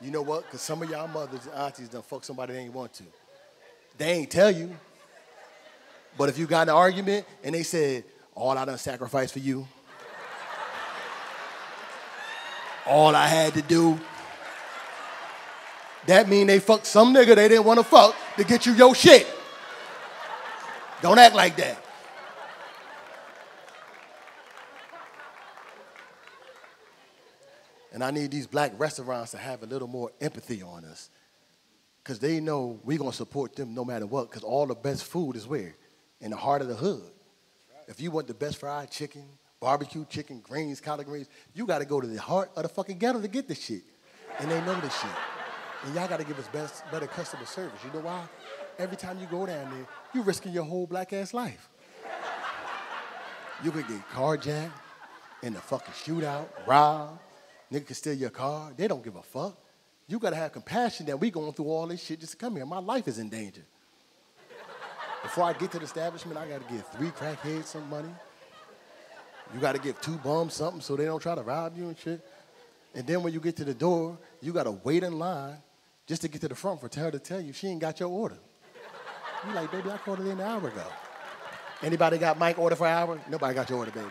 You know what? Because some of y'all mothers and aunties done fuck somebody they ain't want to. They ain't tell you. But if you got an argument and they said, all I done sacrificed for you, all I had to do, that mean they fucked some nigga they didn't want to fuck to get you your shit. Don't act like that. And I need these black restaurants to have a little more empathy on us because they know we're going to support them no matter what because all the best food is where? In the heart of the hood. If you want the best fried chicken, barbecue chicken, greens, collard greens, you got to go to the heart of the fucking ghetto to get this shit. And they know this shit. And y'all got to give us best, better customer service. You know why? Every time you go down there, you're risking your whole black ass life. You could get carjacked in the fucking shootout, robbed, nigga could steal your car. They don't give a fuck. You got to have compassion that we going through all this shit just to come here. My life is in danger. Before I get to the establishment, I got to give three crackheads some money. You got to give two bums something so they don't try to rob you and shit. And then when you get to the door, you got to wait in line just to get to the front for her to tell you she ain't got your order. You like, baby, I called it in an hour ago. Anybody got Mike order for hour? Nobody got your order, baby.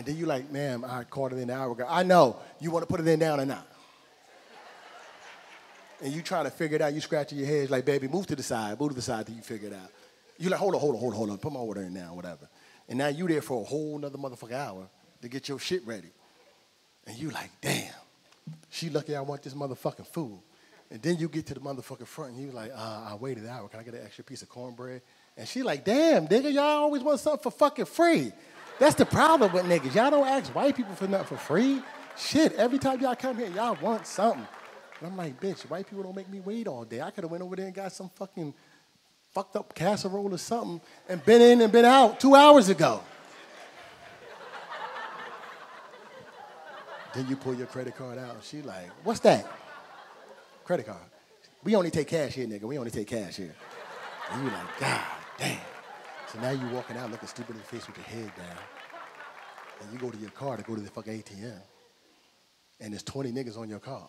And then you're like, ma'am, I called it in an hour ago. I know. You want to put it in down or not? And you trying to figure it out. You scratching your head like, baby, move to the side. Move to the side till you figure it out. You're like, hold on, hold on, hold on, hold on. Put my order in now, whatever. And now you there for a whole nother motherfucking hour to get your shit ready. And you like, damn, she lucky I want this motherfucking food. And then you get to the motherfucking front and you like, uh, I waited an hour. Can I get an extra piece of cornbread? And she like, damn, nigga, y'all always want something for fucking free. That's the problem with niggas. Y'all don't ask white people for nothing for free. Shit, every time y'all come here, y'all want something. And I'm like, bitch, white people don't make me wait all day. I could have went over there and got some fucking fucked up casserole or something and been in and been out two hours ago. then you pull your credit card out she like, what's that? Credit card. We only take cash here, nigga. We only take cash here. And you like, God damn. So now you're walking out looking stupid in the face with your head down. And you go to your car to go to the fucking ATM. And there's 20 niggas on your car.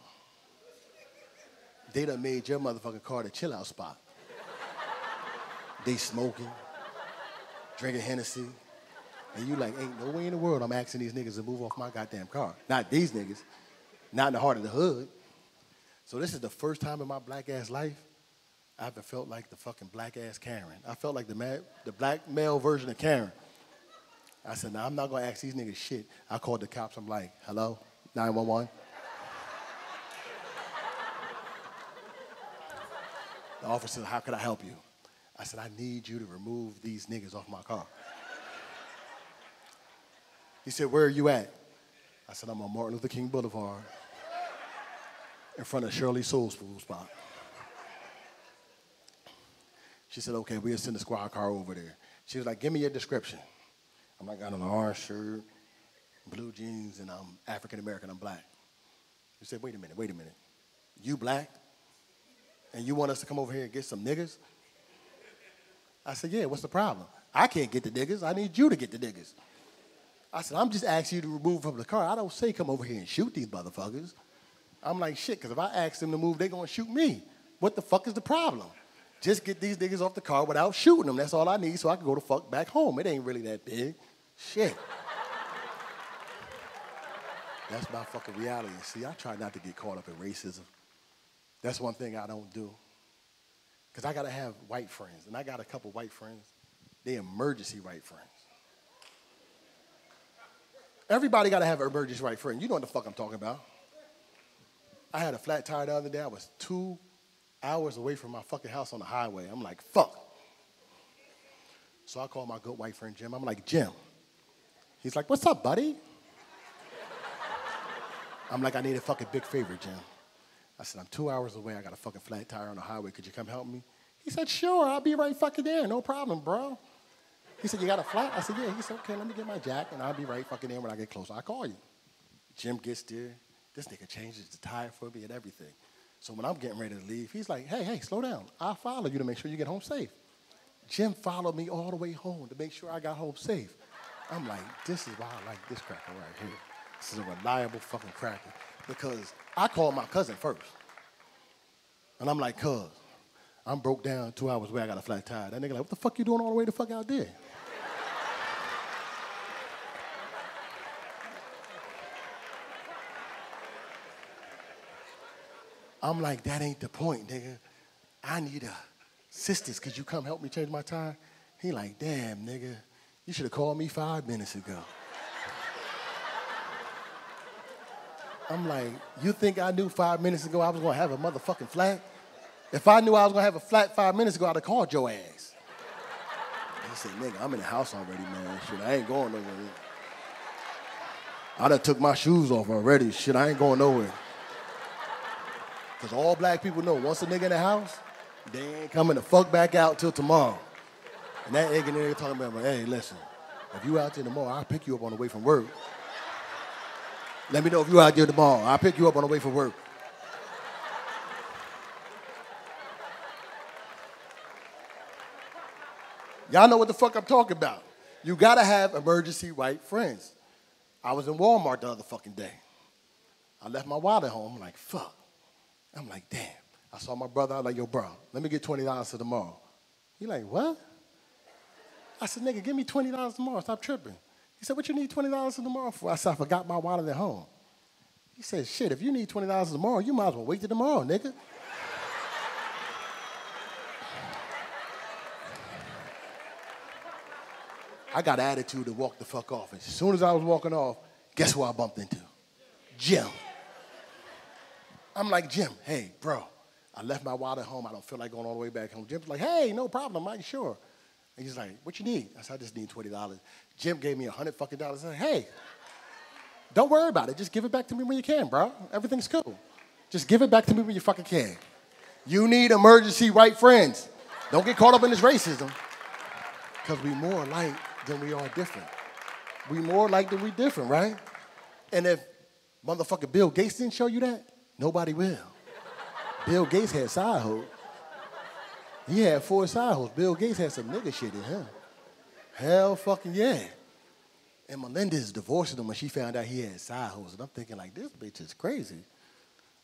They done made your motherfucking car the chill out spot. they smoking, drinking Hennessy. And you like, ain't no way in the world I'm asking these niggas to move off my goddamn car. Not these niggas. Not in the heart of the hood. So this is the first time in my black ass life I haven't felt like the fucking black ass Karen. I felt like the, the black male version of Karen. I said, nah, I'm not gonna ask these niggas shit. I called the cops. I'm like, hello, 911. the officer said, how can I help you? I said, I need you to remove these niggas off my car. He said, where are you at? I said, I'm on Martin Luther King Boulevard in front of Shirley Soul's Food Spot. She said, okay, we'll send the squad car over there. She was like, give me your description. I'm like, I got an orange shirt, blue jeans, and I'm African American, I'm black. She said, wait a minute, wait a minute. You black? And you want us to come over here and get some niggas? I said, yeah, what's the problem? I can't get the niggas. I need you to get the niggas. I said, I'm just asking you to remove from the car. I don't say come over here and shoot these motherfuckers. I'm like, shit, because if I ask them to move, they're going to shoot me. What the fuck is the problem? Just get these niggas off the car without shooting them. That's all I need so I can go the fuck back home. It ain't really that big. Shit. That's my fucking reality. See, I try not to get caught up in racism. That's one thing I don't do. Because I got to have white friends, and I got a couple white friends. They emergency white friends. Everybody got to have an emergency white friend. You know what the fuck I'm talking about. I had a flat tire the other day. I was two hours away from my fucking house on the highway. I'm like, fuck. So I call my good white friend Jim. I'm like, Jim. He's like, what's up, buddy? I'm like, I need a fucking big favor, Jim. I said, I'm two hours away. I got a fucking flat tire on the highway. Could you come help me? He said, sure, I'll be right fucking there. No problem, bro. He said, you got a flat? I said, yeah. He said, okay, let me get my jack and I'll be right fucking there when I get closer. I call you. Jim gets there. This nigga changes the tire for me and everything. So when I'm getting ready to leave, he's like, hey, hey, slow down. I'll follow you to make sure you get home safe. Jim followed me all the way home to make sure I got home safe. I'm like, this is why I like this cracker right here. This is a reliable fucking cracker. Because I called my cousin first. And I'm like, cuz, I'm broke down two hours away, I got a flat tire. That nigga like, what the fuck you doing all the way the fuck out there? I'm like, that ain't the point, nigga. I need a sisters, could you come help me change my tire? He like, damn, nigga, you should have called me five minutes ago. I'm like, you think I knew five minutes ago I was gonna have a motherfucking flat? If I knew I was gonna have a flat five minutes ago, I'd have called your ass. He said, nigga, I'm in the house already, man. Shit, I ain't going nowhere. I done took my shoes off already. Shit, I ain't going nowhere. Because all black people know once a nigga in the house, they ain't coming the fuck back out till tomorrow. And that nigga nigga talking about, hey, listen, if you out there tomorrow, I'll pick you up on the way from work. Let me know if you out there tomorrow. I'll pick you up on the way from work. Y'all know what the fuck I'm talking about. You gotta have emergency white friends. I was in Walmart the other fucking day. I left my wallet at home. I'm like, fuck. I'm like, damn. I saw my brother. I was like, yo, bro, let me get $20 for tomorrow. He like, what? I said, nigga, give me $20 tomorrow. Stop tripping. He said, what you need $20 for tomorrow for? I said, I forgot my wallet at home. He said, shit, if you need $20 tomorrow, you might as well wait till tomorrow, nigga. I got attitude to walk the fuck off. As soon as I was walking off, guess who I bumped into? Jim. I'm like, Jim, hey, bro, I left my wallet at home. I don't feel like going all the way back home. Jim's like, hey, no problem, I'm sure. And he's like, what you need? I said, I just need $20. Jim gave me a hundred fucking dollars. I said, hey, don't worry about it. Just give it back to me when you can, bro. Everything's cool. Just give it back to me when you fucking can. You need emergency white friends. Don't get caught up in this racism. Because we more alike than we are different. We more alike than we different, right? And if motherfucker Bill Gates didn't show you that, nobody will. Bill Gates had side hoes. He had four side hoes. Bill Gates had some nigga shit in him. Hell fucking yeah. And Melinda is divorcing him when she found out he had side hoes. And I'm thinking like, this bitch is crazy.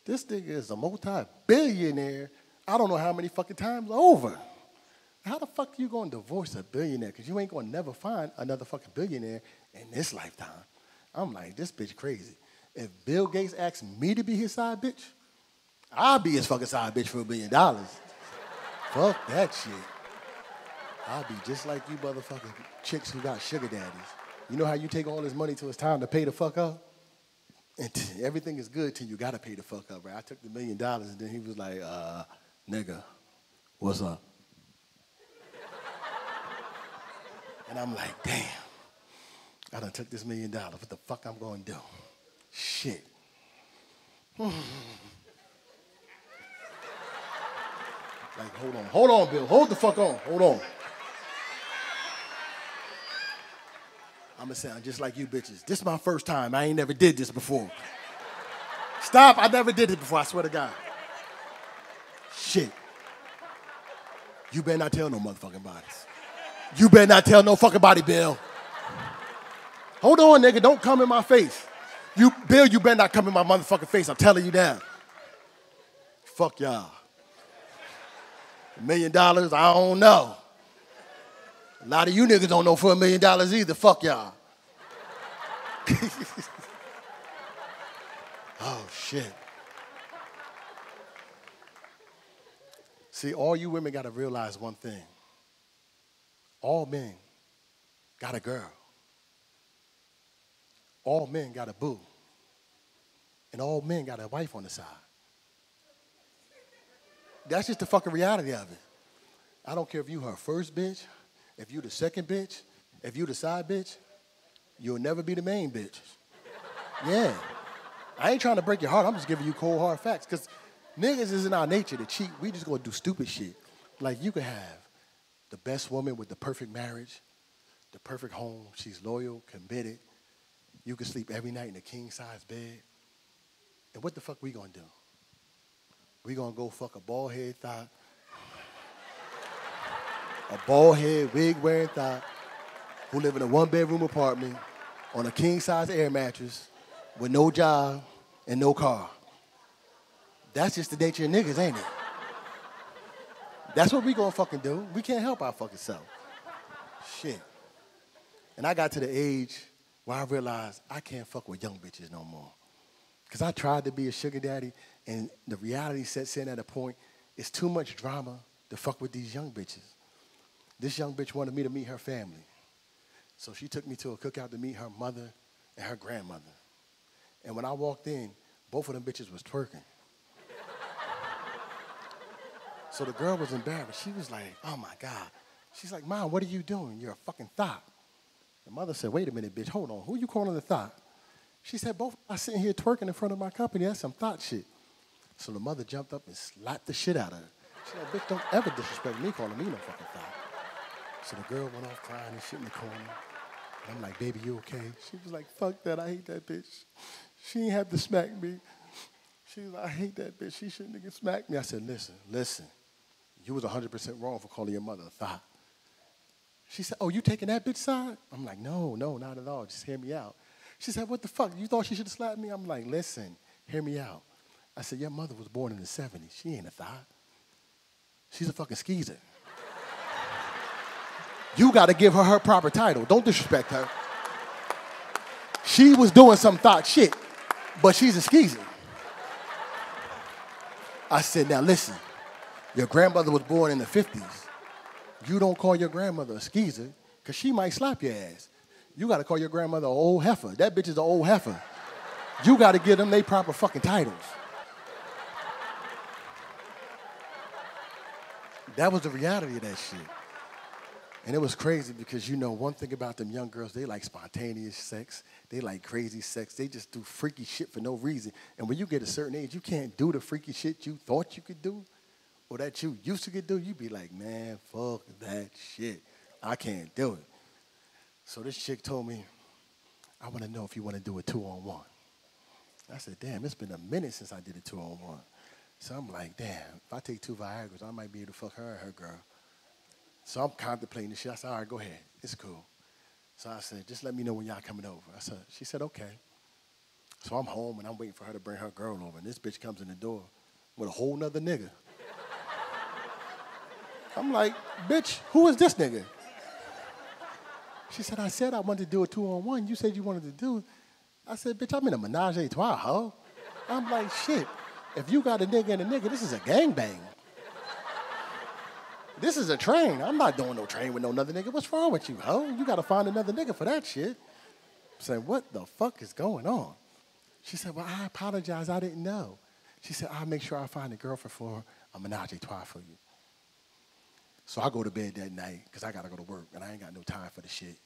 This nigga is a multi-billionaire. I don't know how many fucking times over. How the fuck you gonna divorce a billionaire? Because you ain't gonna never find another fucking billionaire in this lifetime. I'm like, this bitch crazy. If Bill Gates asked me to be his side bitch, I'll be his fucking side bitch for a billion dollars. fuck that shit. I'll be just like you motherfucking chicks who got sugar daddies. You know how you take all this money till it's time to pay the fuck up? And t- everything is good till you gotta pay the fuck up, right? I took the million dollars and then he was like, uh, nigga, what's up? And I'm like, damn, I done took this million dollars. What the fuck I'm gonna do? Shit. like, hold on. Hold on, Bill. Hold the fuck on. Hold on. I'm gonna sound just like you bitches. This is my first time. I ain't never did this before. Stop. I never did it before. I swear to God. Shit. You better not tell no motherfucking bodies. You better not tell no fucking body, Bill. Hold on, nigga. Don't come in my face. You, Bill, you better not come in my motherfucking face. I'm telling you now. Fuck y'all. A million dollars, I don't know. A lot of you niggas don't know for a million dollars either. Fuck y'all. oh, shit. See, all you women got to realize one thing all men got a girl, all men got a boo, and all men got a wife on the side. That's just the fucking reality of it. I don't care if you her first bitch, if you the second bitch, if you the side bitch, you'll never be the main bitch. Yeah. I ain't trying to break your heart. I'm just giving you cold hard facts. Because Niggas is in our nature to cheat. We just gonna do stupid shit. Like you could have the best woman with the perfect marriage, the perfect home. She's loyal, committed. You can sleep every night in a king size bed. And what the fuck we gonna do? We gonna go fuck a bald head thought, a bald head wig wearing thought, who live in a one bedroom apartment on a king size air mattress with no job and no car. That's just the nature of niggas, ain't it? That's what we gonna fucking do. We can't help our fucking self. Shit. And I got to the age where I realized I can't fuck with young bitches no more. Because I tried to be a sugar daddy, and the reality sets in at a point, it's too much drama to fuck with these young bitches. This young bitch wanted me to meet her family. So she took me to a cookout to meet her mother and her grandmother. And when I walked in, both of them bitches was twerking. So the girl was embarrassed. She was like, oh my God. She's like, Mom, what are you doing? You're a fucking thought. The mother said, Wait a minute, bitch, hold on. Who you calling a thought? She said, Both I sitting here twerking in front of my company. That's some thought shit. So the mother jumped up and slapped the shit out of her. She said, Bitch, don't ever disrespect me calling me no fucking thought. So the girl went off crying and shit in the corner. And I'm like, Baby, you okay? She was like, Fuck that. I hate that bitch. She ain't have to smack me. She was like, I hate that bitch. She shouldn't have smacked me. I said, Listen, listen. You was 100% wrong for calling your mother a thought. She said, Oh, you taking that bitch side? I'm like, No, no, not at all. Just hear me out. She said, What the fuck? You thought she should have slapped me? I'm like, Listen, hear me out. I said, Your mother was born in the 70s. She ain't a thought. She's a fucking skeezer. you got to give her her proper title. Don't disrespect her. She was doing some thought shit, but she's a skeezer. I said, Now listen, your grandmother was born in the 50s. You don't call your grandmother a skeezer because she might slap your ass. You got to call your grandmother an old heifer. That bitch is an old heifer. You got to give them their proper fucking titles. That was the reality of that shit. And it was crazy because you know one thing about them young girls, they like spontaneous sex. They like crazy sex. They just do freaky shit for no reason. And when you get a certain age, you can't do the freaky shit you thought you could do or that you used to get do, you'd be like, man, fuck that shit. I can't do it. So this chick told me, I want to know if you want to do a two on one. I said, damn, it's been a minute since I did a two on one. So I'm like, damn, if I take two Viagra's, I might be able to fuck her and her girl. So I'm contemplating this shit. I said, all right, go ahead. It's cool. So I said, just let me know when y'all coming over. I said, she said, okay. So I'm home and I'm waiting for her to bring her girl over. And this bitch comes in the door with a whole nother nigga. I'm like, bitch, who is this nigga? She said, I said I wanted to do a two on one. You said you wanted to do. I said, bitch, I'm in a menage a trois, ho. I'm like, shit. If you got a nigga and a nigga, this is a gangbang. This is a train. I'm not doing no train with no other nigga. What's wrong with you, ho? You gotta find another nigga for that shit. I'm saying, what the fuck is going on? She said, well, I apologize. I didn't know. She said, I'll make sure I find a girlfriend for a menage a trois for you. So I go to bed that night because I got to go to work and I ain't got no time for the shit.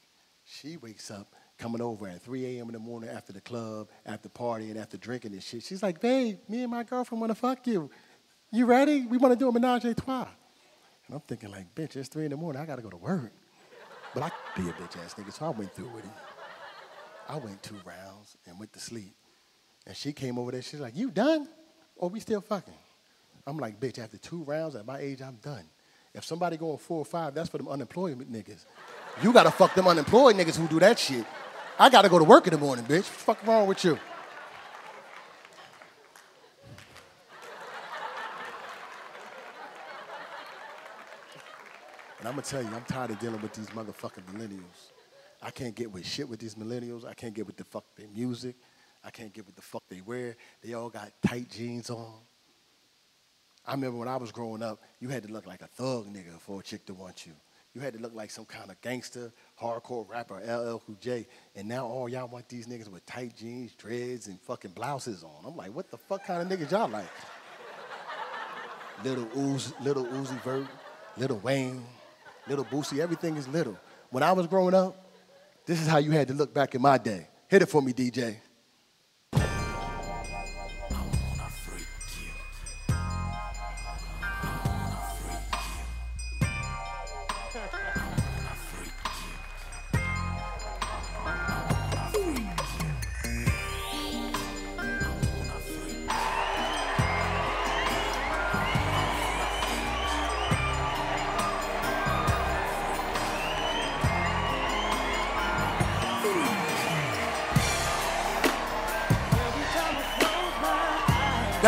She wakes up coming over at 3 a.m. in the morning after the club, after partying, after drinking and shit. She's like, babe, me and my girlfriend want to fuck you. You ready? We want to do a menage a trois. And I'm thinking like, bitch, it's 3 in the morning. I got to go to work. But I be a bitch ass nigga, so I went through with it. I went two rounds and went to sleep. And she came over there. She's like, you done? Or we still fucking? I'm like, bitch, after two rounds at my age, I'm done. If somebody going four or five, that's for them unemployment niggas. You gotta fuck them unemployed niggas who do that shit. I gotta go to work in the morning, bitch. What the fuck wrong with you? And I'm gonna tell you, I'm tired of dealing with these motherfucking millennials. I can't get with shit with these millennials. I can't get with the fuck their music. I can't get with the fuck they wear. They all got tight jeans on. I remember when I was growing up, you had to look like a thug nigga for a chick to want you. You had to look like some kind of gangster, hardcore rapper, LL Cool J. And now all y'all want these niggas with tight jeans, dreads, and fucking blouses on. I'm like, what the fuck kind of niggas y'all like? little Uzi, little Uzi Vert, little Wayne, little Boosie, everything is little. When I was growing up, this is how you had to look back in my day. Hit it for me, DJ.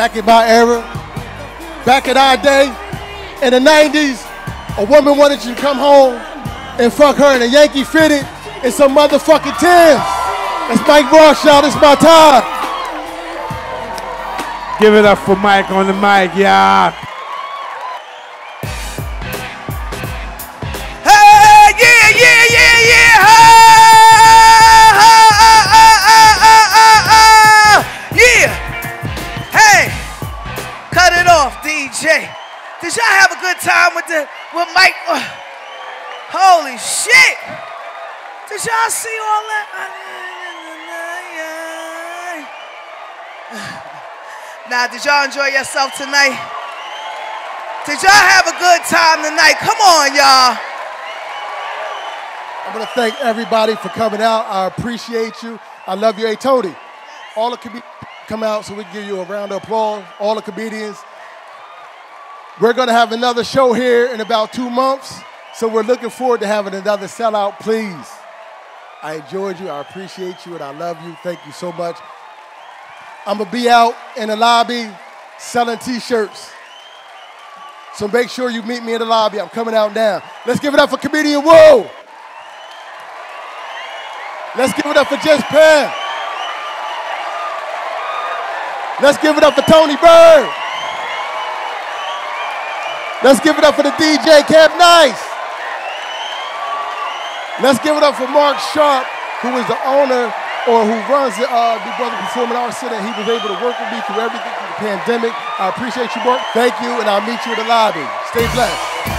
Back in my era, back in our day, in the 90s, a woman wanted you to come home and fuck her in a Yankee fitted and some motherfucking Timbs. It's Mike Ross, y'all. Is my time. Give it up for Mike on the mic, y'all. Time with the with Mike? Uh, holy shit! Did y'all see all that? Now, did y'all enjoy yourself tonight? Did y'all have a good time tonight? Come on, y'all. I'm gonna thank everybody for coming out. I appreciate you. I love you. Hey, Tony, all the comedians come out so we can give you a round of applause. All the comedians. We're going to have another show here in about two months, so we're looking forward to having another sellout, please. I enjoyed you. I appreciate you, and I love you. Thank you so much. I'm going to be out in the lobby selling T-shirts. So make sure you meet me in the lobby. I'm coming out now. Let's give it up for comedian Woo. Let's give it up for Just Pam. Let's give it up for Tony Bird. Let's give it up for the DJ Camp Nice. Let's give it up for Mark Sharp, who is the owner or who runs the uh, Big Brother Performing Arts Center. He was able to work with me through everything through the pandemic. I appreciate you, Mark. Thank you, and I'll meet you in the lobby. Stay blessed.